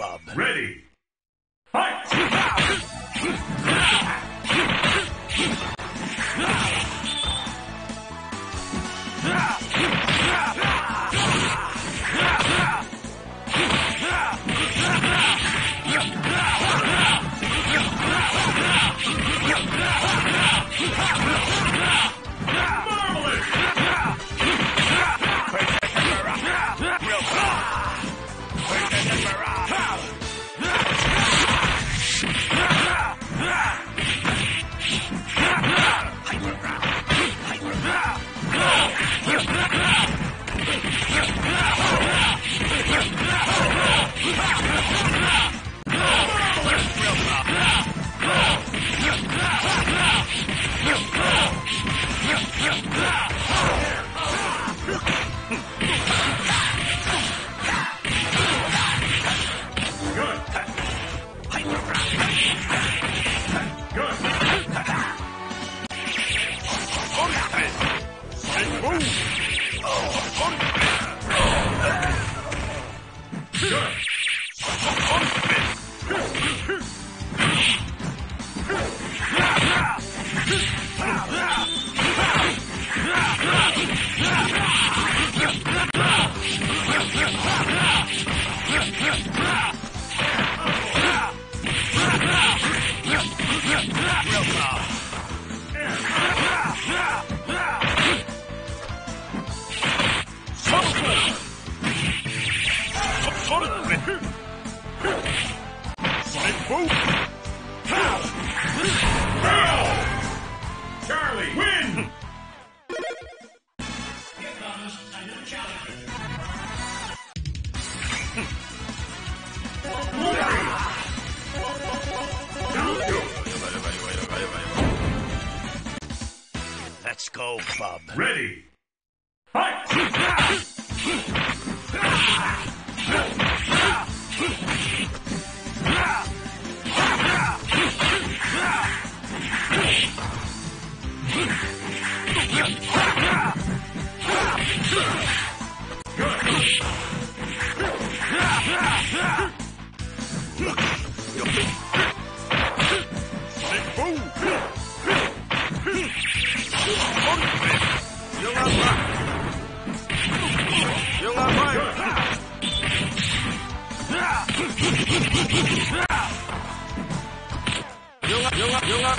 bub. Ready. Sure. えっ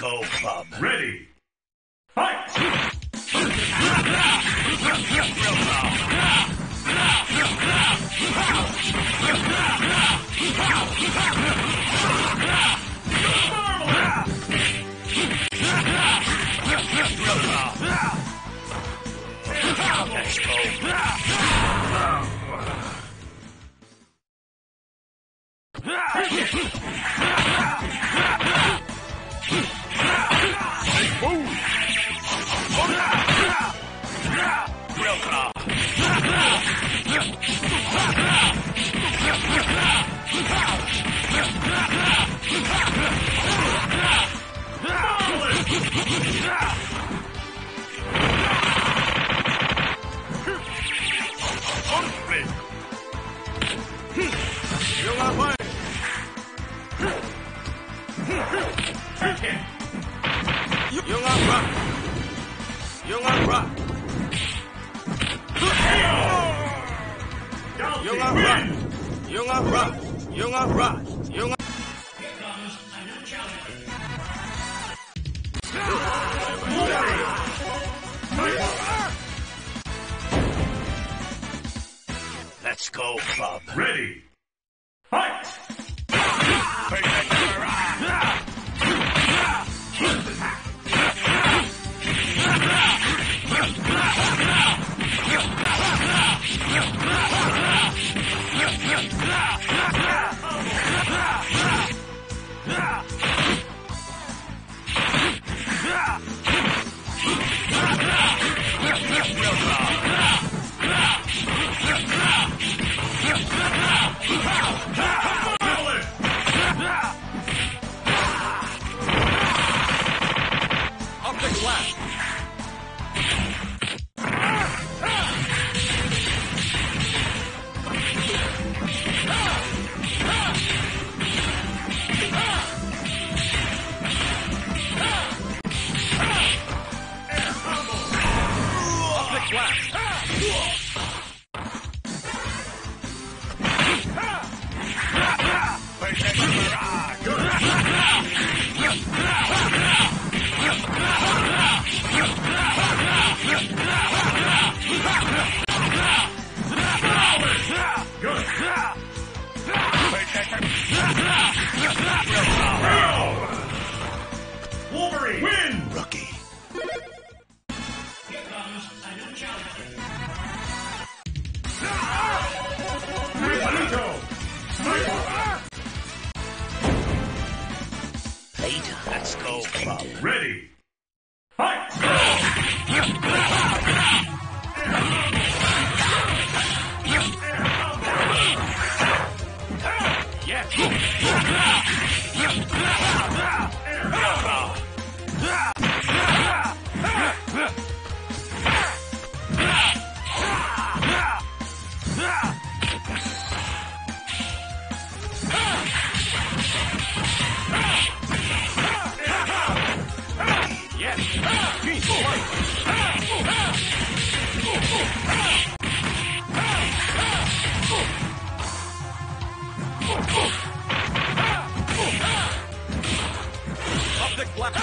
Disco Club. Ready. Fight! Lovely. You'll Let's go, Bob. Ready. left.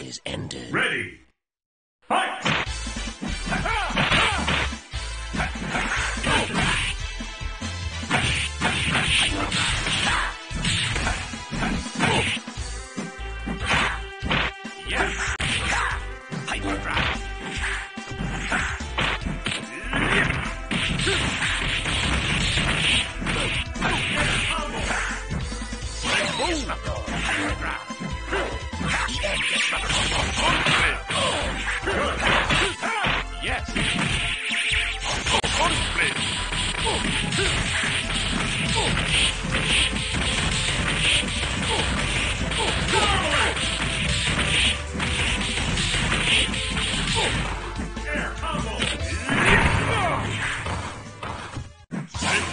Is ended. Ready.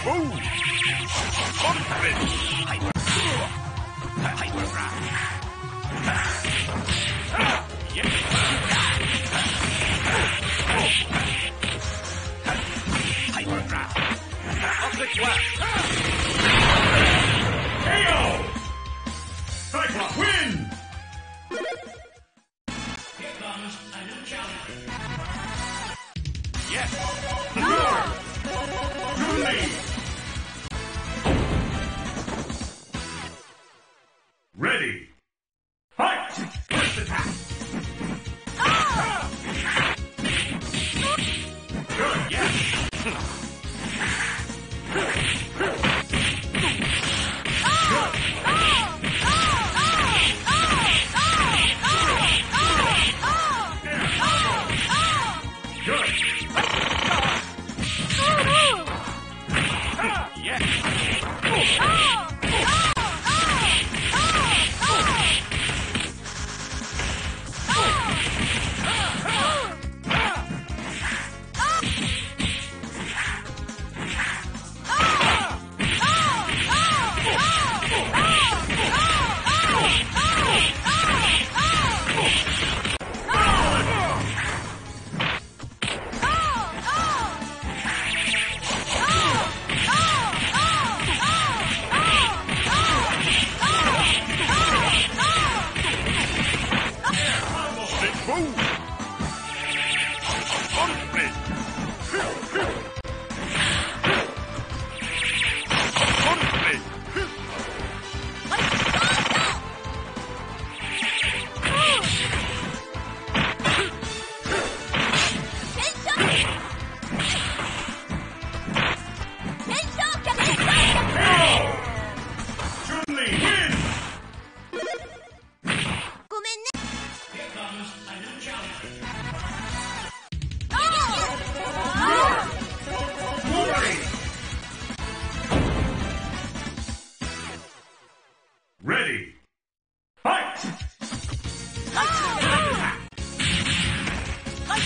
Hyper Drive. Hyper Drive. Optic Blast. KO! Cyclops win! Yes. Julie! Ready.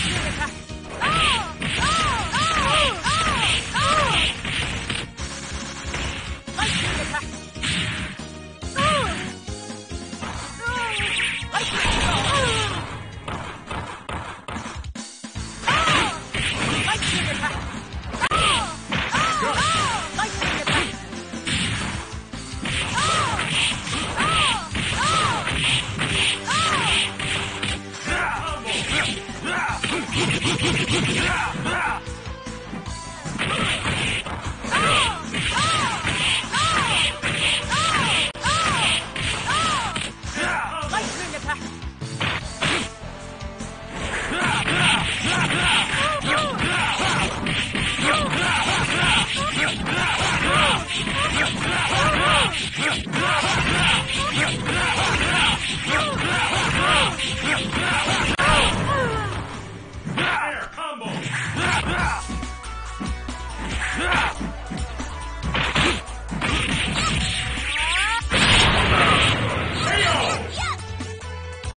那边看 Air